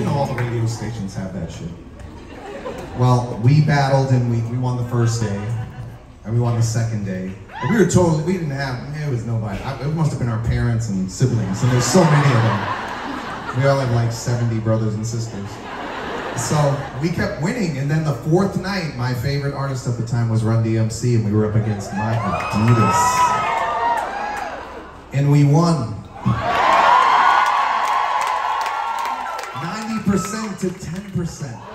you know all the radio stations have that shit. Well, we battled and we, we won the first day, and we won the second day. We were totally, we didn't have, it was nobody. I, it must have been our parents and siblings, and there's so many of them. We all have like 70 brothers and sisters. So we kept winning, and then the fourth night, my favorite artist at the time was Run DMC, and we were up against my Adidas. And we won. 90% to 10%.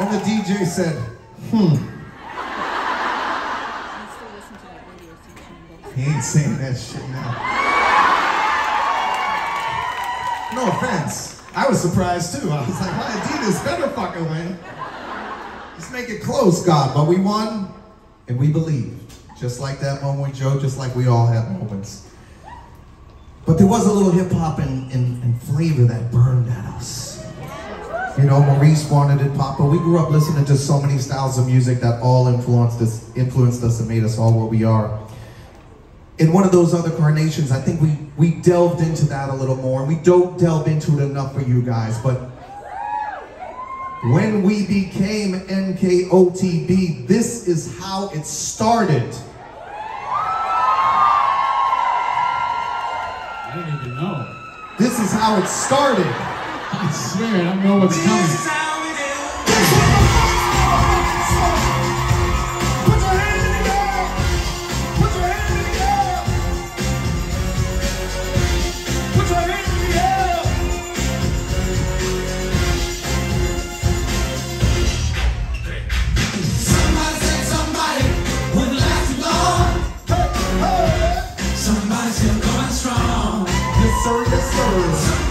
And the DJ said, hmm. He ain't saying that shit now. No offense. I was surprised too. I was like, my Adidas better fucking win. Just make it close, God. But we won, and we believed. Just like that moment Joe, just like we all have moments. But there was a little hip hop in, and flavor that burned at us. You know, Maurice wanted it pop, but we grew up listening to so many styles of music that all influenced us, influenced us and made us all what we are. In one of those other carnations, I think we, we delved into that a little more, and we don't delve into it enough for you guys, but when we became NKOTB, this is how it started. I didn't even know. This is how it started. I swear, I don't know what's coming. Somebody said